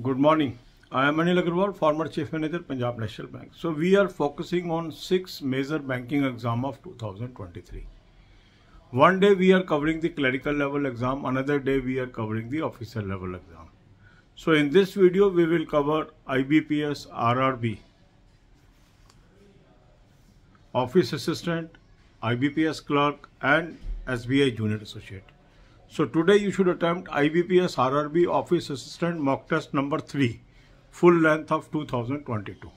Good morning. I am Anil Agarwal, former Chief Manager, Punjab National Bank. So we are focusing on six major banking exam of 2023. One day we are covering the clerical level exam, another day we are covering the officer level exam. So in this video we will cover IBPS, RRB, Office Assistant, IBPS Clerk and SBI Junior Associate. So today you should attempt IBPS RRB Office Assistant mock test number 3, full length of 2022.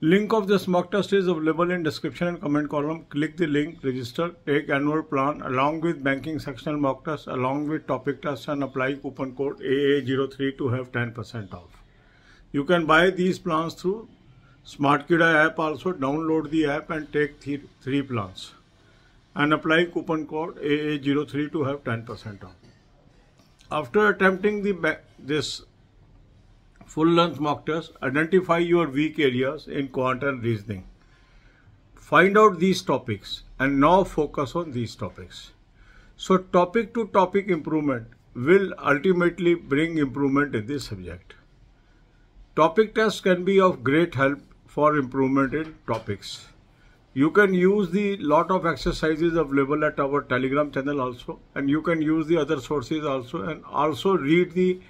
Link of this mock test is available in description and comment column. Click the link, register, take annual plan along with banking sectional mock test along with topic test and apply coupon code AA03 to have 10% off. You can buy these plans through SmartKida app also. Download the app and take three, three plans and apply coupon code AA03 to have 10% off. After attempting the this full length mock test, identify your weak areas in quant and reasoning. Find out these topics and now focus on these topics. So topic to topic improvement will ultimately bring improvement in this subject. Topic tests can be of great help for improvement in topics. You can use the lot of exercises available at our telegram channel also and you can use the other sources also and also read the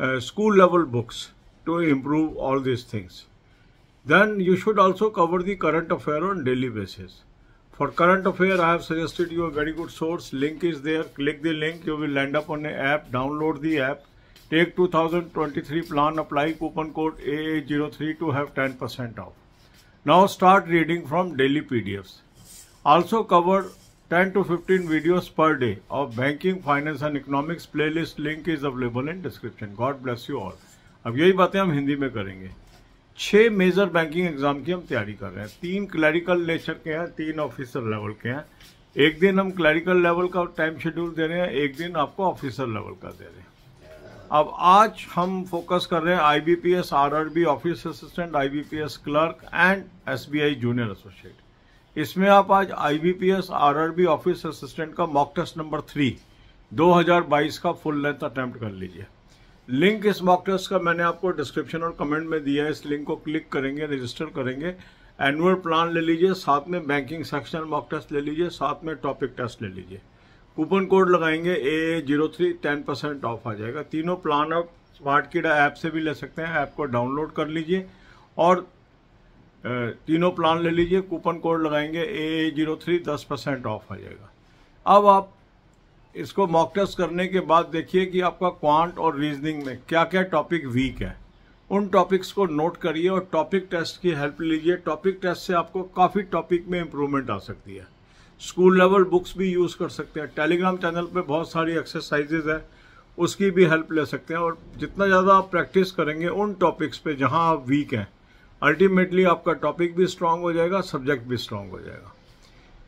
uh, school level books to improve all these things. Then you should also cover the current affair on daily basis. For current affair, I have suggested you a very good source. Link is there. Click the link. You will land up on an app. Download the app. Take 2023 plan. Apply coupon code AA03 to have 10% off. Now start reading from daily PDFs. Also cover 10 to 15 videos per day of banking, finance and economics playlist link is available in description. God bless you all. अब यही बातें हम हिंदी में करेंगे छह major banking exam की हम तैयारी कर रहे हैं तीन क्लैरिकल नेचर के हैं तीन ऑफिसर लेवल के हैं एक दिन हम क्लैरिकल लेवल का टाइम शेड्यूल दे रहे हैं एक दिन आपको ऑफिसर लेवल का दे रहे हैं अब आज हम फोकस कर रहे हैं IBPS RRB office assistant IBPS clerk and SBI junior associate इसमें आप आज आईबीपीएस आरआरबी ऑफ़िस असिस्टेंट का मॉक टेस्ट नंबर थ्री 2022 का फुल लेंथ अटेम्प्ट कर लीजिए। लिंक इस मॉक टेस्ट का मैंने आपको डिस्क्रिप्शन और कमेंट में दिया है। इस लिंक को क्लिक करेंगे रजिस्टर करेंगे। एनुअल प्लान ले लीजिए, साथ में बैंकिंग सेक्शन मॉक टेस्ट ले लीजिए, साथ में टॉपिक टेस्ट ले लीजिए। कूपन कोड लगाएँगे A zero three ten percent off आ जाएगा। तीनों प्लान आप स्मार्ट किडा ऐप से भी ले सकते हैं। ऐप को डाउनलोड कर लीजिए और तीनों प्लान ले लीजिए। कूपन कोड लगाएँगे ए ज़ीरो थ्री दस परसेंट ऑफ़ आ जाएगा। अब आप इसको मॉक टेस्ट करने के बाद देखिए कि आपका क्वांट और रीजनिंग में क्या क्या टॉपिक वीक है। उन टॉपिक्स को नोट करिए और टॉपिक टेस्ट की हेल्प लीजिए। टॉपिक टेस्ट से आपको काफ़ी टॉपिक में इंप्रूवमेंट आ सकती है। स्कूल लेवल बुक्स भी यूज़ कर सकते हैं। टेलीग्राम चैनल पे बहुत सारी एक्सरसाइजेज है, उसकी भी हेल्प ले सकते हैं और जितना ज़्यादा आप प्रैक्टिस करेंगे उन टॉपिक्स पे जहाँ आप वीक हैं अल्टीमेटली आपका टॉपिक भी स्ट्रांग हो जाएगा सब्जेक्ट भी स्ट्रांग हो जाएगा।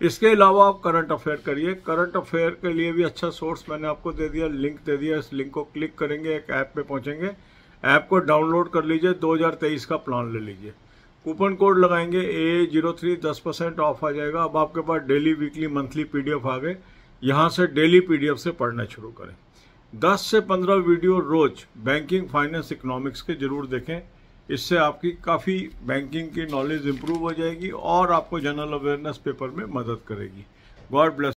इसके अलावा आप करंट अफेयर करिए। करंट अफेयर के लिए भी अच्छा सोर्स मैंने आपको दे दिया लिंक दे दिया। इस लिंक को क्लिक करेंगे, एक ऐप पे पहुँचेंगे। ऐप को डाउनलोड कर लीजिए 2023 का प्लान ले लीजिए। कूपन कोड लगाएँगे ए ज़ीरो थ्री दस परसेंट ऑफ़ आ जाएगा। अब आपके पास डेली वीकली मंथली पीडीएफ आ गए। यहाँ से डेली पीडीएफ से पढ़ना शुरू करें। 10 से 15 वीडियो रोज बैंकिंग फाइनेंस इकोनॉमिक्स के ज़रूर देखें। इससे आपकी काफ़ी बैंकिंग की नॉलेज इम्प्रूव हो जाएगी और आपको जनरल अवेयरनेस पेपर में मदद करेगी। God bless